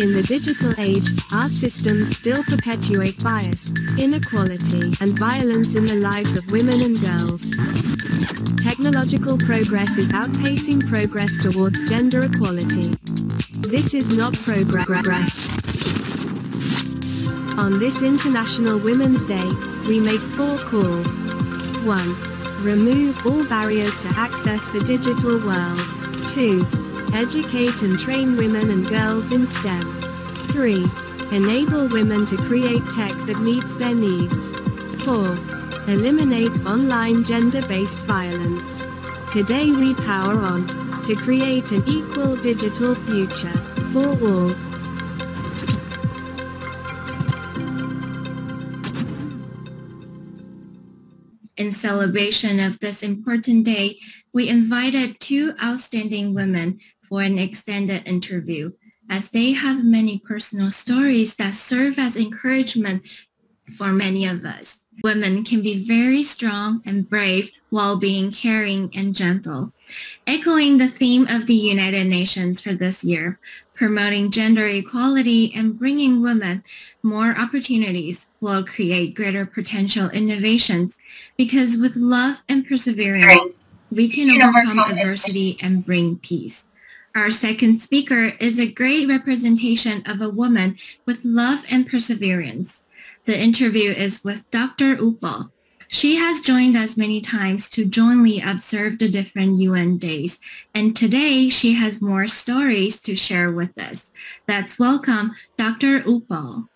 In the digital age, our systems still perpetuate bias, inequality, and violence in the lives of women and girls. Technological progress is outpacing progress towards gender equality. This is not progress. On this International Women's Day, we make four calls. 1. Remove all barriers to access the digital world. 2. Educate and train women and girls in STEM. 3. Enable women to create tech that meets their needs. 4. Eliminate online gender-based violence. Today we power on to create an equal digital future for all. In celebration of this important day, we invited two outstanding women for an extended interview, as they have many personal stories that serve as encouragement for many of us. Women can be very strong and brave while being caring and gentle. Echoing the theme of the United Nations for this year, promoting gender equality and bringing women more opportunities will create greater potential innovations because with love and perseverance, we can overcome adversity and bring peace. Our second speaker is a great representation of a woman with love and perseverance. The interview is with Dr. Uppaal. She has joined us many times to jointly observe the different UN days, and today she has more stories to share with us. Let's welcome Dr. Uppaal.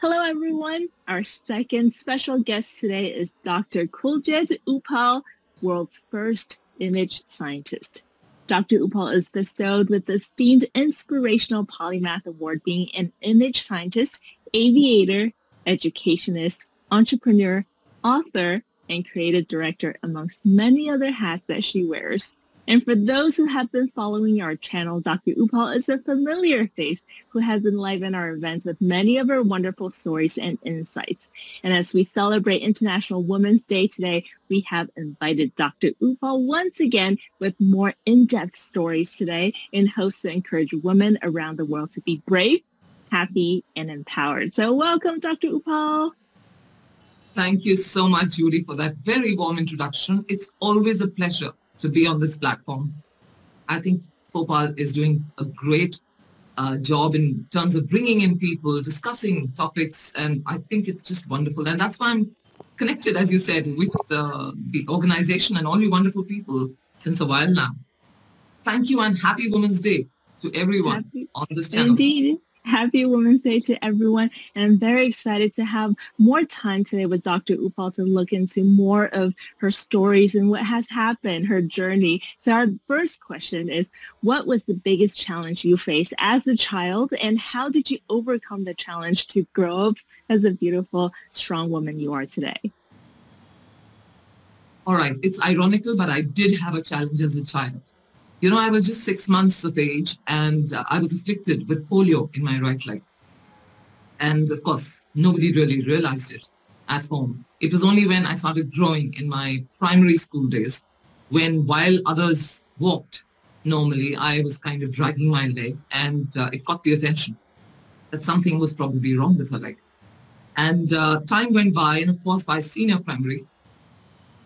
Hello, everyone. Our second special guest today is Dr. Kuiljeit Uppaal, world's first image scientist. Dr. Uppaal is bestowed with the esteemed Inspirational Polymath Award being an image scientist, aviator, educationist, entrepreneur, author, and creative director amongst many other hats that she wears. And for those who have been following our channel, Dr. Uppaal is a familiar face who has enlivened our events with many of her wonderful stories and insights. And as we celebrate International Women's Day today, we have invited Dr. Uppaal once again with more in-depth stories today in hopes to encourage women around the world to be brave, happy, and empowered. So welcome, Dr. Uppaal. Thank you so much, Judy, for that very warm introduction. It's always a pleasure to be on this platform. I think FOPAL is doing a great uh, job in terms of bringing in people, discussing topics, and I think it's just wonderful. And that's why I'm connected, as you said, with the, the organization and all you wonderful people since a while now. Thank you and happy Women's Day to everyone happy, on this channel. Indeed. Happy Women's Day to everyone. And I'm very excited to have more time today with Dr. Uppaal to look into more of her stories and what has happened, her journey. So our first question is, what was the biggest challenge you faced as a child and how did you overcome the challenge to grow up as a beautiful, strong woman you are today? All right. It's ironical, but I did have a challenge as a child. You know, I was just six months of age and uh, I was afflicted with polio in my right leg. And of course, nobody really realized it at home. It was only when I started growing in my primary school days, when while others walked normally, I was kind of dragging my leg and uh, it caught the attention that something was probably wrong with her leg. And uh, time went by, and of course, by senior primary,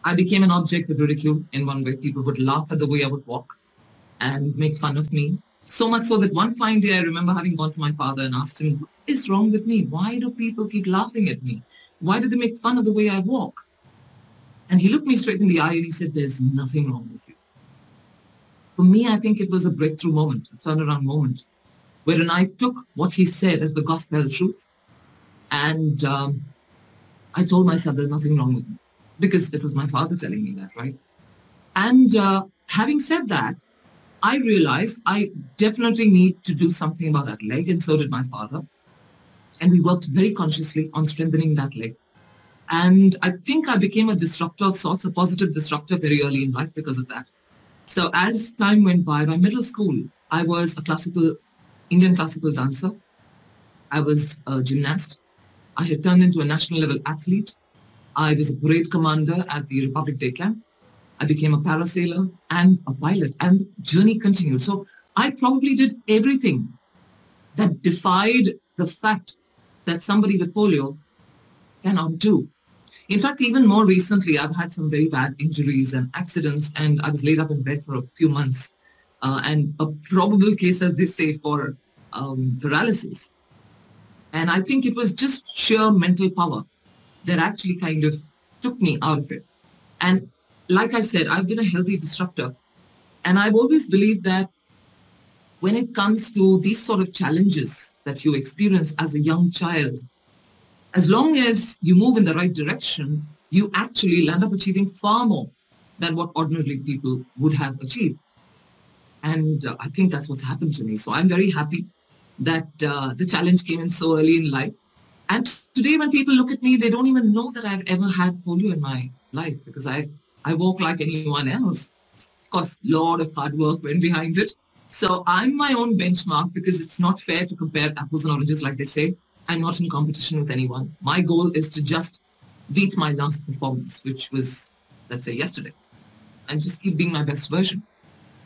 I became an object of ridicule in one way. People would laugh at the way I would walk and make fun of me. So much so that one fine day I remember having gone to my father and asked him, what is wrong with me? Why do people keep laughing at me? Why do they make fun of the way I walk? And he looked me straight in the eye and he said, there's nothing wrong with you. For me, I think it was a breakthrough moment, a turnaround moment, wherein I took what he said as the gospel truth. And um, I told myself there's nothing wrong with me because it was my father telling me that, right? And uh, having said that, I realized I definitely need to do something about that leg, and so did my father. And we worked very consciously on strengthening that leg. And I think I became a disruptor of sorts, a positive disruptor very early in life because of that. So as time went by, by middle school, I was a classical, Indian classical dancer. I was a gymnast. I had turned into a national level athlete. I was a parade commander at the Republic Day camp. I became a parasailer and a pilot and the journey continued. So I probably did everything that defied the fact that somebody with polio cannot do. In fact, even more recently, I've had some very bad injuries and accidents, and I was laid up in bed for a few months. Uh, and a probable case, as they say, for um, paralysis. And I think it was just sheer mental power that actually kind of took me out of it. And like I said, I've been a healthy disruptor. And I've always believed that when it comes to these sort of challenges that you experience as a young child, as long as you move in the right direction, you actually end up achieving far more than what ordinarily people would have achieved. And uh, I think that's what's happened to me. So I'm very happy that uh, the challenge came in so early in life. And today when people look at me, they don't even know that I've ever had polio in my life because I, I walk like anyone else. Of course, a lot of hard work went behind it. So I'm my own benchmark because it's not fair to compare apples and oranges like they say. I'm not in competition with anyone. My goal is to just beat my last performance, which was, let's say, yesterday, and just keep being my best version.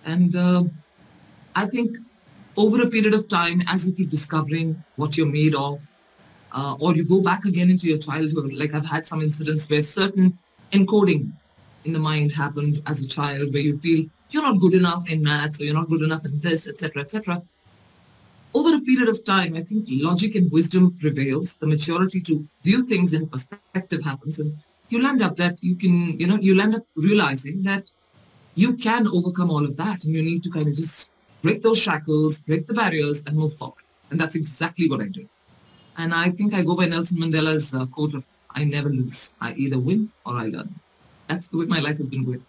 And uh, I think over a period of time, as you keep discovering what you're made of, uh, or you go back again into your childhood, like I've had some incidents where certain encoding in the mind happened as a child, where you feel you're not good enough in maths, or you're not good enough in this, etc., etc over a period of time, I think logic and wisdom prevails. The maturity to view things in perspective happens, and you'll end up that you can, you know, you'll end up realizing that you can overcome all of that, and you need to kind of just break those shackles, break the barriers, and move forward. And that's exactly what I do. And I think I go by Nelson Mandela's uh, quote of "I never lose. I either win or I learn." That's the way my life has been going.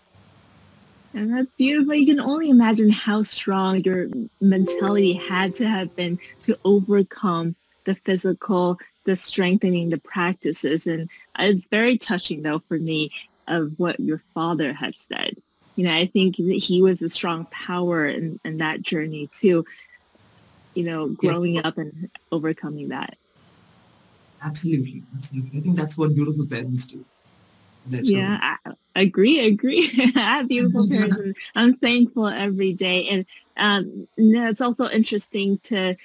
And that's beautiful. You can only imagine how strong your mentality had to have been to overcome the physical, the strengthening, the practices. And it's very touching, though, for me, of what your father had said. You know, I think that he was a strong power in, in that journey, too, you know, growing yes. up and overcoming that. Absolutely. Absolutely. I think that's what beautiful parents do. Yeah, I agree, agree. I have beautiful parents and I'm thankful every day. And um, it's also interesting to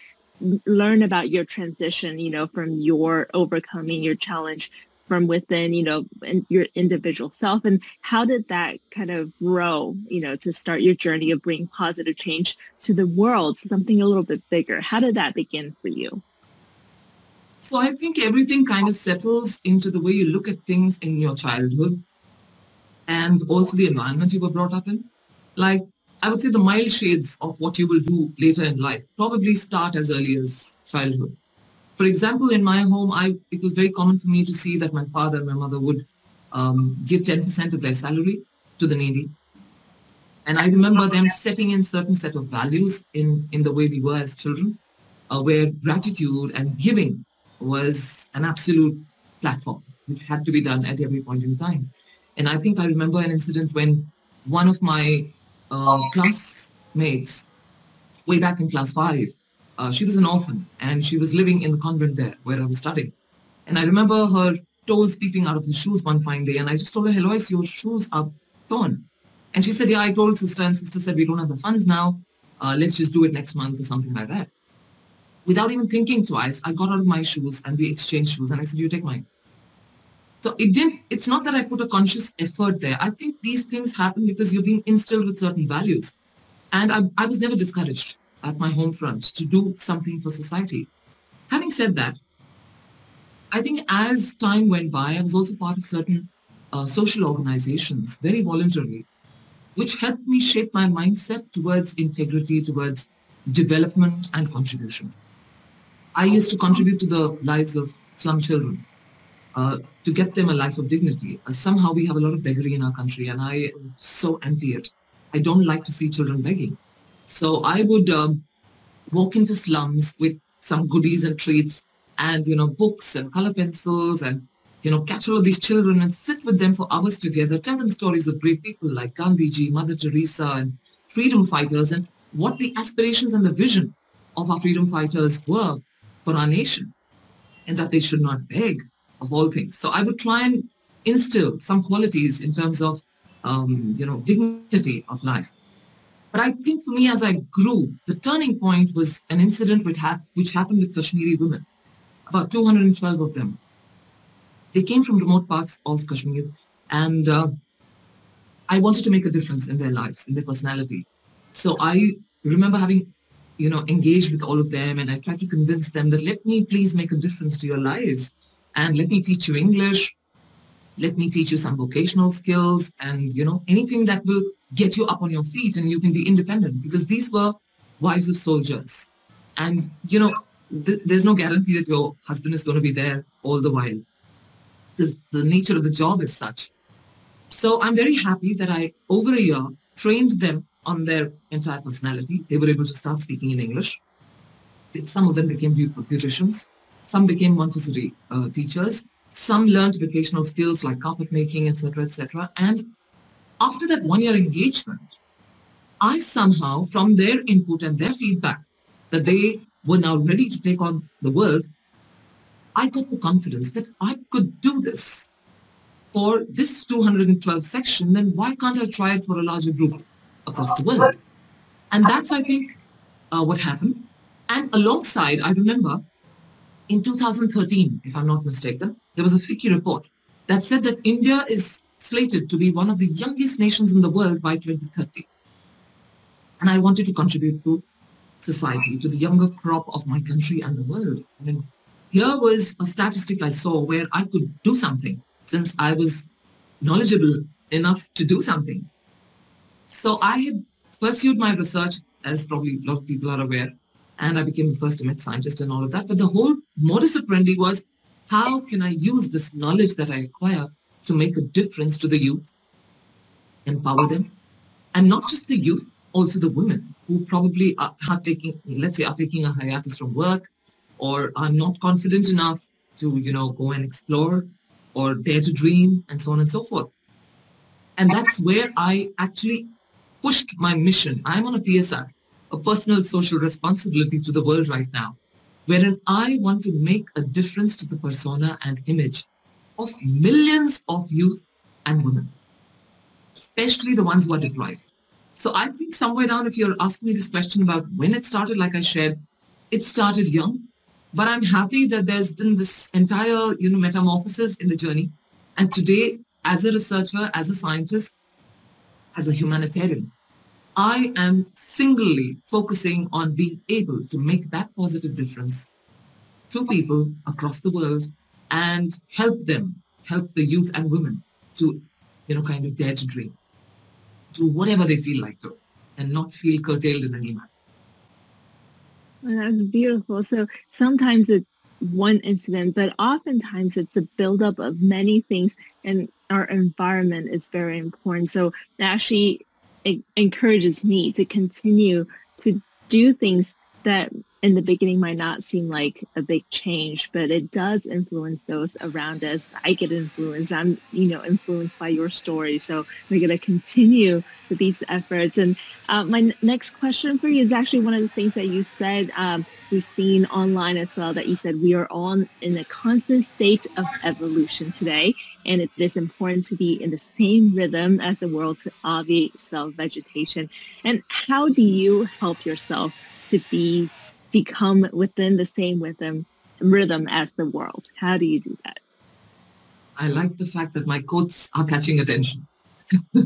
learn about your transition, you know, from your overcoming your challenge from within, you know, and your individual self. And how did that kind of grow, you know, to start your journey of bringing positive change to the world, something a little bit bigger? How did that begin for you? So I think everything kind of settles into the way you look at things in your childhood and also the environment you were brought up in. Like, I would say the mild shades of what you will do later in life probably start as early as childhood. For example, in my home, I it was very common for me to see that my father and my mother would um, give 10% of their salary to the needy. And I remember them setting in certain set of values in, in the way we were as children, uh, where gratitude and giving was an absolute platform, which had to be done at every point in time. And I think I remember an incident when one of my uh, classmates, way back in class five, uh, she was an orphan and she was living in the convent there where I was studying. And I remember her toes peeping out of her shoes one fine day. And I just told her, Heloise, your shoes are torn. And she said, yeah, I told sister and sister said, we don't have the funds now. Uh, let's just do it next month or something like that without even thinking twice, I got out of my shoes and we exchanged shoes and I said, you take mine. So it didn't, it's not that I put a conscious effort there. I think these things happen because you're being instilled with certain values. And I, I was never discouraged at my home front to do something for society. Having said that, I think as time went by, I was also part of certain uh, social organizations, very voluntarily, which helped me shape my mindset towards integrity, towards development and contribution. I used to contribute to the lives of slum children uh, to get them a life of dignity. Uh, somehow we have a lot of beggary in our country, and I am so anti it. I don't like to see children begging. So I would um, walk into slums with some goodies and treats and, you know, books and color pencils and you know, catch all of these children and sit with them for hours together, tell them stories of great people like Gandhiji, Mother Teresa, and freedom fighters, and what the aspirations and the vision of our freedom fighters were for our nation, and that they should not beg of all things. So I would try and instill some qualities in terms of, um, you know, dignity of life. But I think for me, as I grew, the turning point was an incident which, ha- which happened with Kashmiri women, about 212 of them. They came from remote parts of Kashmir, and uh, I wanted to make a difference in their lives, in their personality. So I remember having, you know, engaged with all of them, and I tried to convince them that let me please make a difference to your lives, and let me teach you English, let me teach you some vocational skills, and you know, anything that will get you up on your feet and you can be independent because these were wives of soldiers. And, you know, th- there's no guarantee that your husband is going to be there all the while because the nature of the job is such. So I'm very happy that I, over a year, trained them on their entire personality. They were able to start speaking in English. Some of them became beauticians. Some became Montessori uh, teachers. Some learned vocational skills like carpet making, etc., etc. And after that one year engagement, I somehow, from their input and their feedback, that they were now ready to take on the world, I got the confidence that I could do this for this 212 section, then why can't I try it for a larger group across the world? And that's, I think, uh, what happened. And alongside, I remember in 2013, if I'm not mistaken, there was a FICCI report that said that India is slated to be one of the youngest nations in the world by 2030. And I wanted to contribute to society, to the younger crop of my country and the world. I mean, here was a statistic I saw where I could do something since I was knowledgeable enough to do something. So I had pursued my research, as probably a lot of people are aware, and I became the first image scientist and all of that. But the whole modus operandi was, how can I use this knowledge that I acquire to make a difference to the youth, empower them, and not just the youth, also the women who probably are, are taking, let's say, are taking a hiatus from work or are not confident enough to, you know, go and explore or dare to dream and so on and so forth. And that's where I actually pushed my mission. I'm on a PSR, a personal social responsibility to the world right now, wherein I want to make a difference to the persona and image of millions of youth and women, especially the ones who are deprived. So I think somewhere down, if you're asking me this question about when it started, like I shared, it started young, but I'm happy that there's been this entire, you know, metamorphosis in the journey. And today, as a researcher, as a scientist, as a humanitarian, I am singly focusing on being able to make that positive difference to people across the world and help them, help the youth and women to, you know, kind of dare to dream, do whatever they feel like to, and not feel curtailed in any manner. Well, that's beautiful. So sometimes it's one incident, but oftentimes it's a buildup of many things, and our environment is very important. So that actually encourages me to continue to do things that in the beginning might not seem like a big change, but it does influence those around us. I get influenced. I'm, you know, influenced by your story. So we're going to continue with these efforts. And uh, my next question for you is actually one of the things that you said. Um, we've seen online as well that you said we are all in a constant state of evolution today, and it is important to be in the same rhythm as the world to obviate self-vegetation. And how do you help yourself to be become within the same rhythm rhythm as the world? How do you do that? I like the fact that my quotes are catching attention.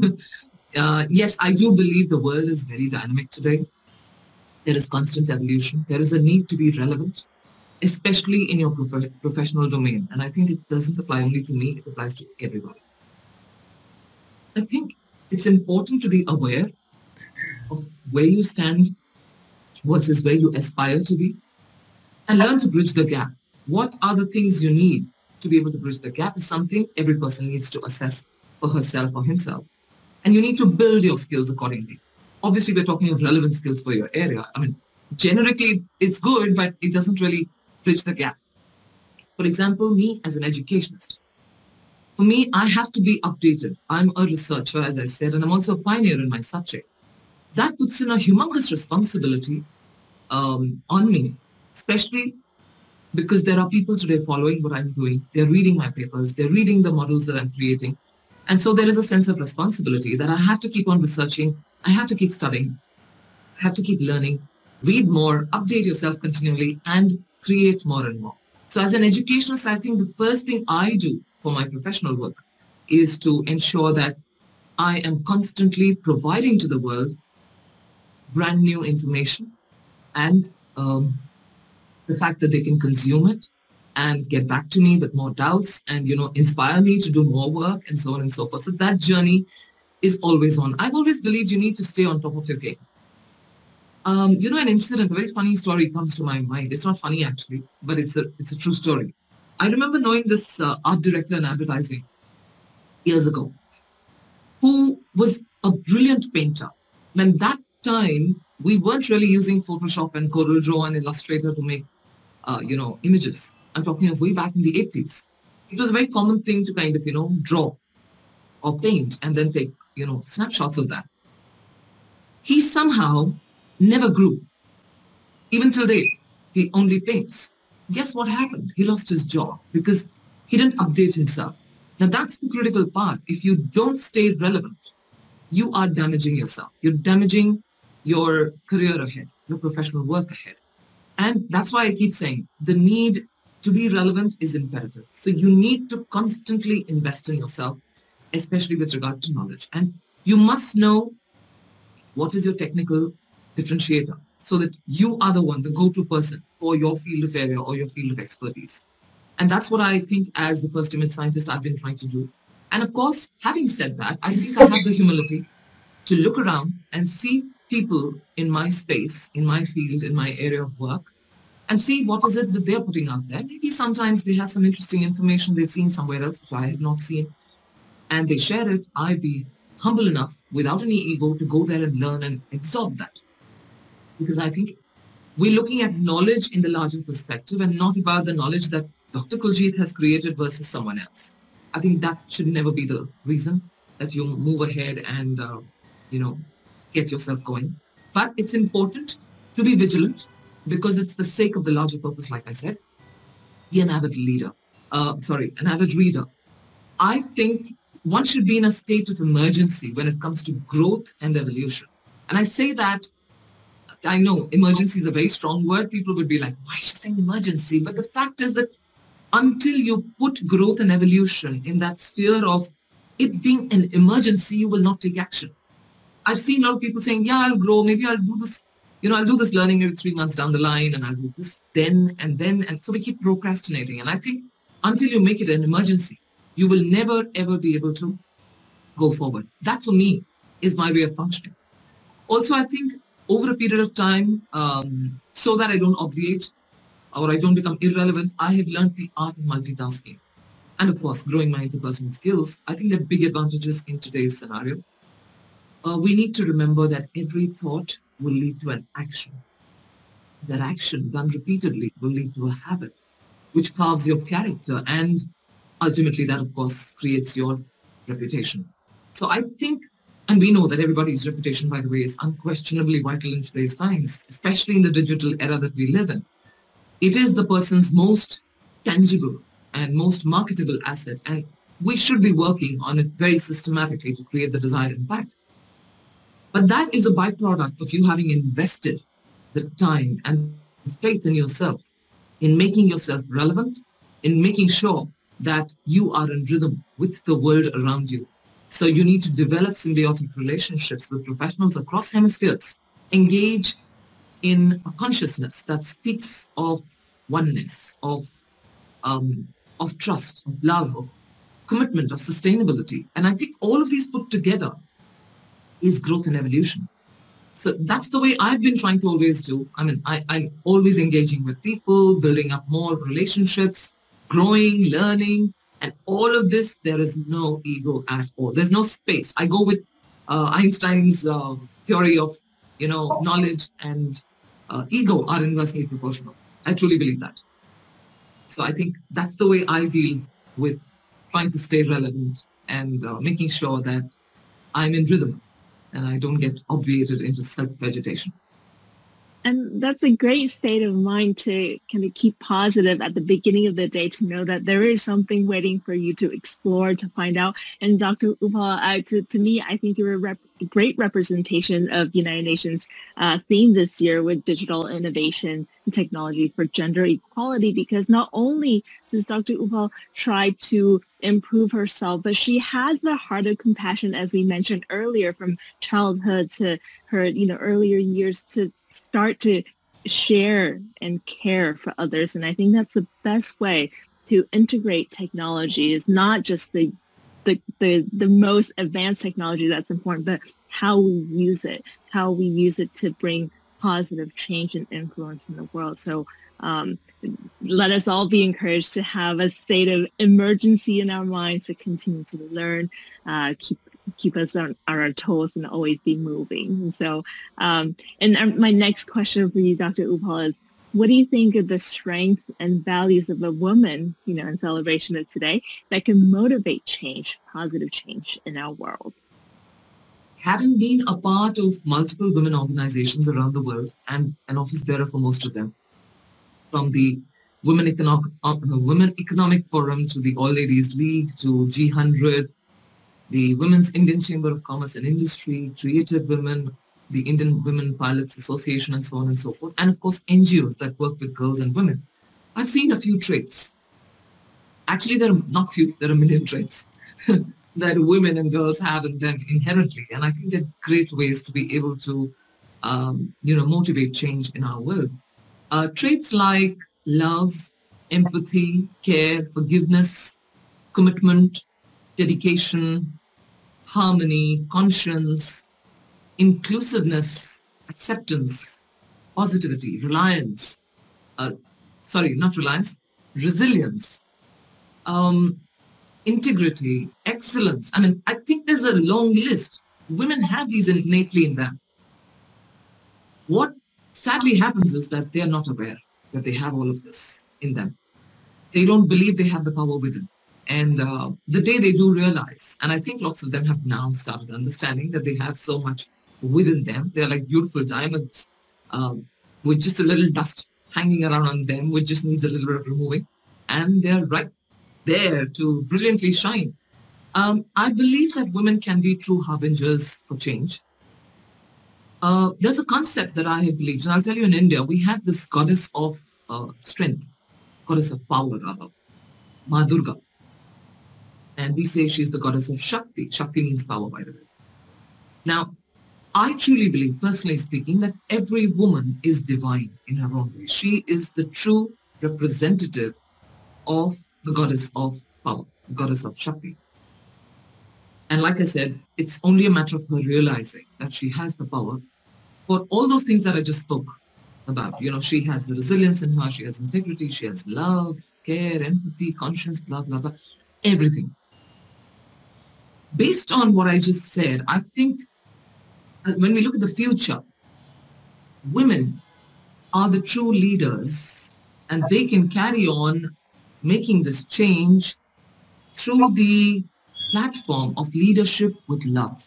uh, yes, I do believe the world is very dynamic today. There is constant evolution. There is a need to be relevant, especially in your prof- professional domain. And I think it doesn't apply only to me, it applies to everybody. I think it's important to be aware of where you stand versus where you aspire to be and learn to bridge the gap. What are the things you need to be able to bridge the gap is something every person needs to assess for herself or himself. And you need to build your skills accordingly. Obviously, we're talking of relevant skills for your area. I mean, generically, it's good, but it doesn't really bridge the gap. For example, me as an educationist, For me, I have to be updated. I'm a researcher, as I said, and I'm also a pioneer in my subject. That puts in a humongous responsibility um, on me, especially because there are people today following what I'm doing. They're reading my papers. They're reading the models that I'm creating. And so there is a sense of responsibility that I have to keep on researching. I have to keep studying. I have to keep learning, read more, update yourself continually, and create more and more. So as an educationist, I think the first thing I do for my professional work is to ensure that I am constantly providing to the world brand new information and um, the fact that they can consume it and get back to me with more doubts and you know inspire me to do more work and so on and so forth. So that journey is always on. I've always believed you need to stay on top of your game. Um, you know an incident a very funny story comes to my mind. It's not funny actually but it's a it's a true story. I remember knowing this uh, art director in advertising years ago who was a brilliant painter. When that time we weren't really using photoshop and corel draw and illustrator to make uh, you know, images. I'm talking of way back in the 80s. It was a very common thing to kind of, you know, draw or paint and then take, you know, snapshots of that. He somehow never grew. Even till date, he only paints. Guess what happened? He lost his job because he didn't update himself. Now that's the critical part. If you don't stay relevant, you are damaging yourself. You're damaging your career ahead, your professional work ahead. And that's why I keep saying the need to be relevant is imperative. So you need to constantly invest in yourself, especially with regard to knowledge. And you must know what is your technical differentiator so that you are the one, the go-to person for your field of area or your field of expertise. And that's what I think as the first image scientist I've been trying to do. And of course, having said that, I think I have the humility to look around and see people in my space, in my field, in my area of work, and see what is it that they're putting out there. Maybe sometimes they have some interesting information they've seen somewhere else, which I have not seen, and they share it. I'd be humble enough, without any ego, to go there and learn and absorb that. Because I think we're looking at knowledge in the larger perspective and not about the knowledge that Dr. Kuiljeit has created versus someone else. I think that should never be the reason that you move ahead and, uh, you know, get yourself going. But it's important to be vigilant because it's the sake of the larger purpose, like I said. Be an avid leader. Uh, sorry, an avid reader. I think one should be in a state of emergency when it comes to growth and evolution. And I say that, I know emergency is a very strong word. People would be like, why is she saying emergency? But the fact is that until you put growth and evolution in that sphere of it being an emergency, you will not take action. I've seen a lot of people saying, yeah, I'll grow. Maybe I'll do this, you know, I'll do this learning maybe three months down the line and I'll do this then and then. And so we keep procrastinating. And I think until you make it an emergency, you will never, ever be able to go forward. That for me is my way of functioning. Also, I think over a period of time, um, so that I don't obviate or I don't become irrelevant, I have learned the art of multitasking. And of course, growing my interpersonal skills, I think there are big advantages in today's scenario uh, we need to remember that every thought will lead to an action. That action done repeatedly will lead to a habit, which carves your character and ultimately that of course creates your reputation. So I think, and we know that everybody's reputation, by the way, is unquestionably vital in today's times, especially in the digital era that we live in. It is the person's most tangible and most marketable asset. And we should be working on it very systematically to create the desired impact. But that is a byproduct of you having invested the time and faith in yourself, in making yourself relevant, in making sure that you are in rhythm with the world around you. So you need to develop symbiotic relationships with professionals across hemispheres, engage in a consciousness that speaks of oneness, of, um, of trust, of love, of commitment, of sustainability. And I think all of these put together is growth and evolution. So that's the way I've been trying to always do. I mean, I, I'm always engaging with people, building up more relationships, growing, learning, and all of this, there is no ego at all. There's no space. I go with uh, Einstein's uh, theory of, you know, knowledge and uh, ego are inversely proportional. I truly believe that. So I think that's the way I deal with trying to stay relevant and uh, making sure that I'm in rhythm and I don't get obviated into self-vegetation. And that's a great state of mind to kind of keep positive at the beginning of the day to know that there is something waiting for you to explore, to find out. And Dr. Uppaal, uh, to, to me, I think you're a rep- great representation of United Nations uh, theme this year with digital innovation and technology for gender equality, because not only does Dr. Uppaal try to improve herself, but she has the heart of compassion, as we mentioned earlier, from childhood to her, you know, earlier years to start to share and care for others. And I think that's the best way to integrate technology is not just the the, the, the most advanced technology that's important, but how we use it, how we use it to bring positive change and influence in the world. So um, let us all be encouraged to have a state of emergency in our minds to continue to learn, uh, keep keep us on, on our toes and always be moving. And so, um, and um, my next question for you, Dr. Uppaal, is what do you think of the strengths and values of a woman, you know, in celebration of today that can motivate change, positive change in our world? Having been a part of multiple women organizations around the world and an office bearer for most of them, from the Women uh, Women Economic Forum to the All Ladies League to G100 the Women's Indian Chamber of Commerce and Industry, Creative Women, the Indian Women Pilots Association, and so on and so forth, and of course NGOs that work with girls and women. I've seen a few traits. Actually, there are not few, there are a million traits that women and girls have in them inherently. And I think they're great ways to be able to, um, you know, motivate change in our world. Uh, traits like love, empathy, care, forgiveness, commitment, dedication, harmony, conscience, inclusiveness, acceptance, positivity, reliance, uh, sorry, not reliance, resilience, um, integrity, excellence. I mean, I think there's a long list. Women have these innately in them. What sadly happens is that they are not aware that they have all of this in them. They don't believe they have the power within. And uh, the day they do realize, and I think lots of them have now started understanding that they have so much within them. They're like beautiful diamonds um, with just a little dust hanging around on them, which just needs a little bit of removing. And they're right there to brilliantly shine. Um, I believe that women can be true harbingers for change. Uh, there's a concept that I have believed, and I'll tell you in India, we have this goddess of uh, strength, goddess of power rather, Ma Durga. And we say she's the goddess of Shakti. Shakti means power, by the way. Now, I truly believe, personally speaking, that every woman is divine in her own way. She is the true representative of the goddess of power, the goddess of Shakti. And like I said, it's only a matter of her realizing that she has the power for all those things that I just spoke about. You know, she has the resilience in her, she has integrity, she has love, care, empathy, conscience, blah, blah, blah, everything based on what I just said, I think when we look at the future, women are the true leaders and they can carry on making this change through the platform of leadership with love.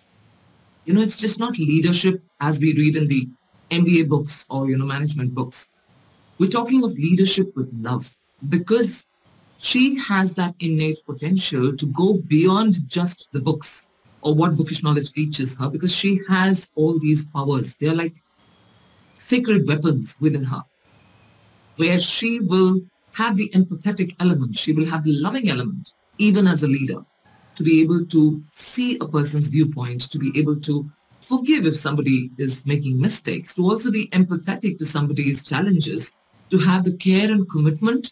You know, it's just not leadership as we read in the MBA books or, you know, management books. We're talking of leadership with love because she has that innate potential to go beyond just the books or what bookish knowledge teaches her because she has all these powers. They're like sacred weapons within her where she will have the empathetic element. She will have the loving element, even as a leader, to be able to see a person's viewpoint, to be able to forgive if somebody is making mistakes, to also be empathetic to somebody's challenges, to have the care and commitment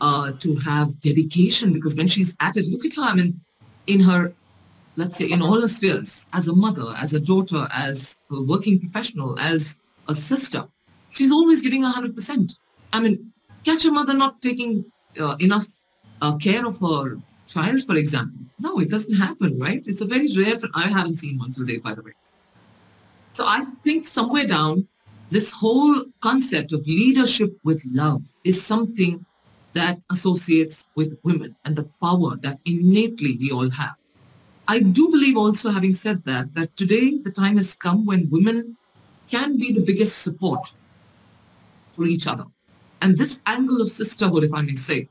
uh, to have dedication because when she's at it, look at her, I mean, in her, let's say, in all her spheres, as a mother, as a daughter, as a working professional, as a sister, she's always giving 100%. I mean, catch a mother not taking uh, enough uh, care of her child, for example. No, it doesn't happen, right? It's a very rare, I haven't seen one today, by the way. So I think somewhere down, this whole concept of leadership with love is something that associates with women and the power that innately we all have. I do believe also, having said that, that today the time has come when women can be the biggest support for each other. And this angle of sisterhood, if I may say,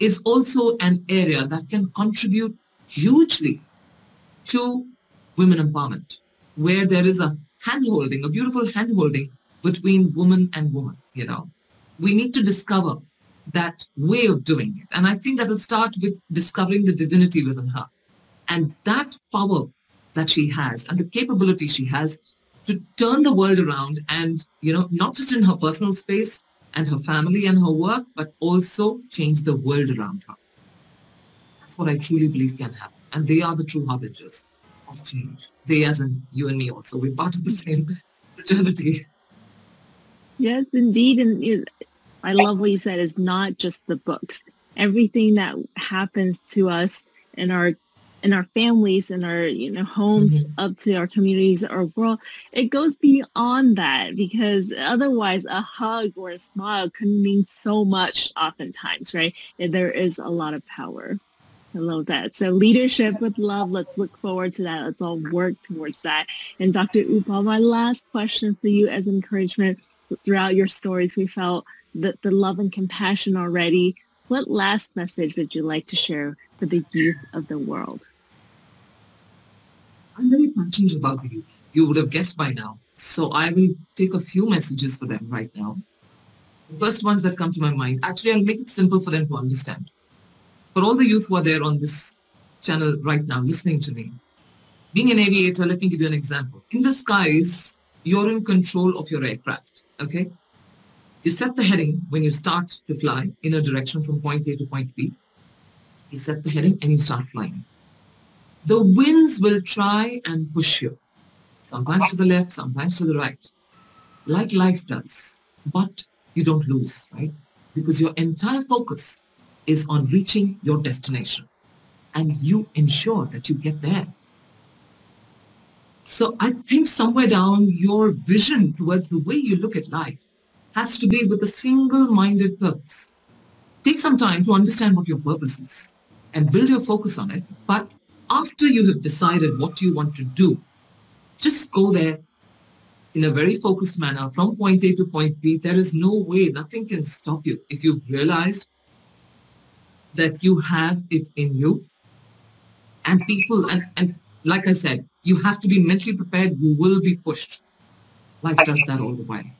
is also an area that can contribute hugely to women empowerment, where there is a handholding, a beautiful handholding between woman and woman, you know. We need to discover that way of doing it. And I think that will start with discovering the divinity within her. And that power that she has and the capability she has to turn the world around and, you know, not just in her personal space and her family and her work, but also change the world around her. That's what I truly believe can happen. And they are the true harbingers of change. They as in you and me also. We're part of the same fraternity. Yes, indeed. And I love what you said. is not just the books. Everything that happens to us in our in our families and our you know homes mm-hmm. up to our communities our world it goes beyond that because otherwise a hug or a smile can mean so much oftentimes right and there is a lot of power I love that. So leadership with love. Let's look forward to that. Let's all work towards that. And Dr. Uppaal, my last question for you as encouragement throughout your stories, we felt that the love and compassion already. What last message would you like to share for the youth of the world? I'm very passionate about the youth. You would have guessed by now. So I will take a few messages for them right now. The first ones that come to my mind, actually, I'll make it simple for them to understand. For all the youth who are there on this channel right now listening to me, being an aviator, let me give you an example. In the skies, you're in control of your aircraft, okay? You set the heading when you start to fly in a direction from point A to point B. You set the heading and you start flying the winds will try and push you, sometimes to the left, sometimes to the right, like life does. But you don't lose, right? Because your entire focus is on reaching your destination and you ensure that you get there. So I think somewhere down your vision towards the way you look at life has to be with a single-minded purpose. Take some time to understand what your purpose is and build your focus on it, but after you have decided what you want to do, just go there in a very focused manner from point A to point B. There is no way, nothing can stop you. If you've realized that you have it in you and people, and, and like I said, you have to be mentally prepared. You will be pushed. Life does that all the while.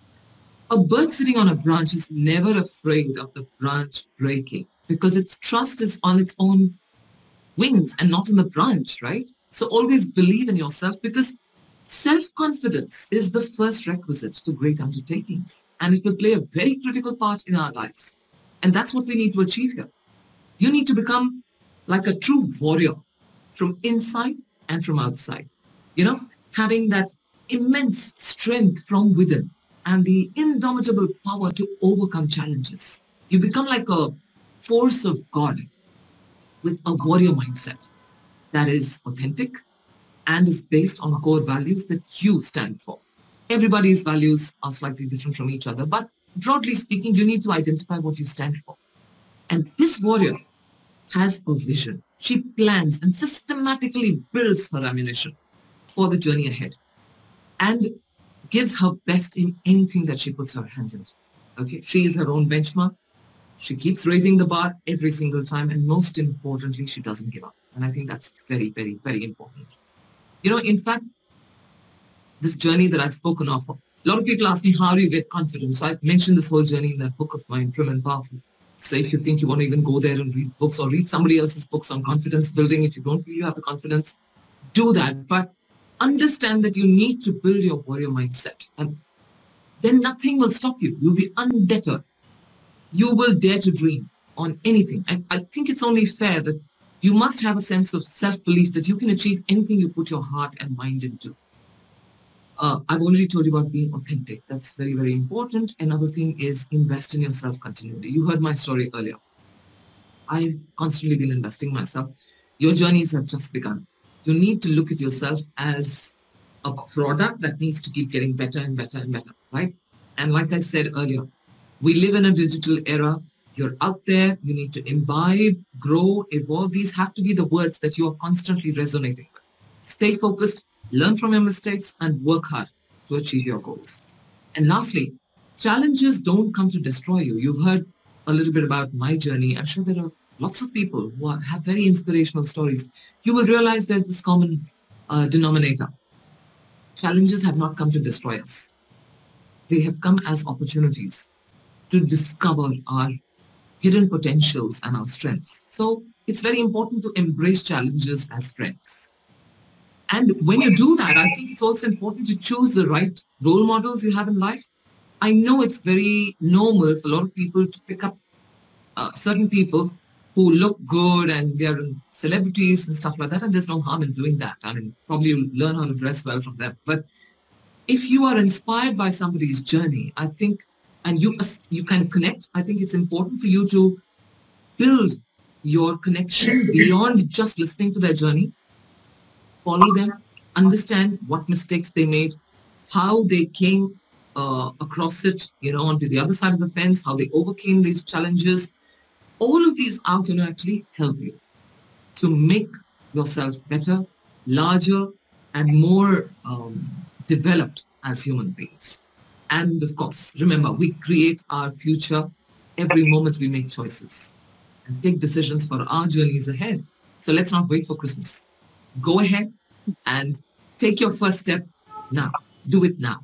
A bird sitting on a branch is never afraid of the branch breaking because its trust is on its own wings and not in the branch, right? So always believe in yourself because self-confidence is the first requisite to great undertakings. And it will play a very critical part in our lives. And that's what we need to achieve here. You need to become like a true warrior from inside and from outside. You know, having that immense strength from within and the indomitable power to overcome challenges. You become like a force of God with a warrior mindset that is authentic and is based on core values that you stand for. Everybody's values are slightly different from each other, but broadly speaking, you need to identify what you stand for. And this warrior has a vision. She plans and systematically builds her ammunition for the journey ahead and gives her best in anything that she puts her hands into. Okay, she is her own benchmark. She keeps raising the bar every single time. And most importantly, she doesn't give up. And I think that's very, very, very important. You know, in fact, this journey that I've spoken of, a lot of people ask me, how do you get confidence? I've mentioned this whole journey in that book of mine, Prim and Powerful. So if you think you want to even go there and read books or read somebody else's books on confidence building, if you don't feel you have the confidence, do that. But understand that you need to build your warrior mindset. And then nothing will stop you. You'll be undeterred you will dare to dream on anything. And I think it's only fair that you must have a sense of self-belief that you can achieve anything you put your heart and mind into. Uh, I've already told you about being authentic. That's very, very important. Another thing is invest in yourself continually. You heard my story earlier. I've constantly been investing myself. Your journeys have just begun. You need to look at yourself as a product that needs to keep getting better and better and better, right? And like I said earlier, we live in a digital era. You're out there. You need to imbibe, grow, evolve. These have to be the words that you are constantly resonating with. Stay focused, learn from your mistakes, and work hard to achieve your goals. And lastly, challenges don't come to destroy you. You've heard a little bit about my journey. I'm sure there are lots of people who are, have very inspirational stories. You will realize there's this common uh, denominator. Challenges have not come to destroy us. They have come as opportunities to discover our hidden potentials and our strengths. So it's very important to embrace challenges as strengths. And when you do that, I think it's also important to choose the right role models you have in life. I know it's very normal for a lot of people to pick up uh, certain people who look good and they're celebrities and stuff like that, and there's no harm in doing that. I mean, probably you'll learn how to dress well from them. But if you are inspired by somebody's journey, I think and you you can connect, I think it's important for you to build your connection beyond just listening to their journey. Follow them, understand what mistakes they made, how they came uh, across it, you know, onto the other side of the fence, how they overcame these challenges. All of these are going to actually help you to make yourself better, larger, and more um, developed as human beings. And of course, remember, we create our future every moment we make choices and take decisions for our journeys ahead. So let's not wait for Christmas. Go ahead and take your first step now. Do it now.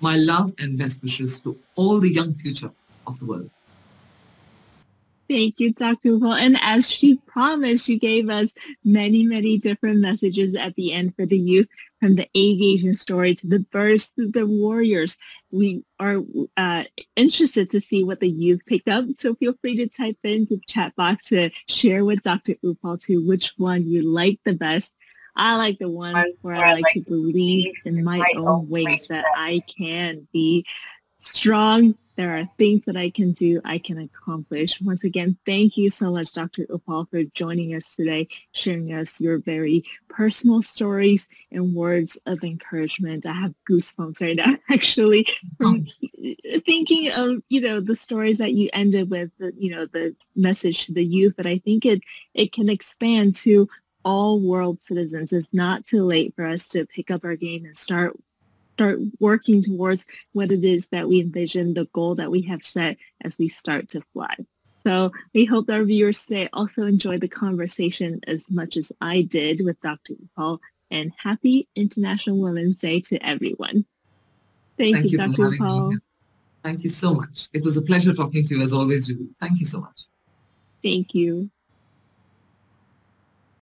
My love and best wishes to all the young future of the world. Thank you, Dr. Uppaal. And as she promised, she gave us many, many different messages at the end for the youth, from the aviation story to the birds to the warriors. We are uh, interested to see what the youth picked up. So feel free to type into the chat box to share with Dr. Uppaal too which one you like the best. I like the one where I like to believe in my own ways that I can be strong, there are things that I can do, I can accomplish. Once again, thank you so much, Dr. Uppaal, for joining us today, sharing us your very personal stories and words of encouragement. I have goosebumps right now, actually, from mm. thinking of, you know, the stories that you ended with, the, you know, the message to the youth, but I think it, it can expand to all world citizens. It's not too late for us to pick up our game and start start working towards what it is that we envision, the goal that we have set as we start to fly. So we hope our viewers today also enjoy the conversation as much as I did with Dr. Paul and happy International Women's Day to everyone. Thank, Thank you, you, Dr. Paul. Thank you so much. It was a pleasure talking to you as always, Julie. Thank you so much. Thank you.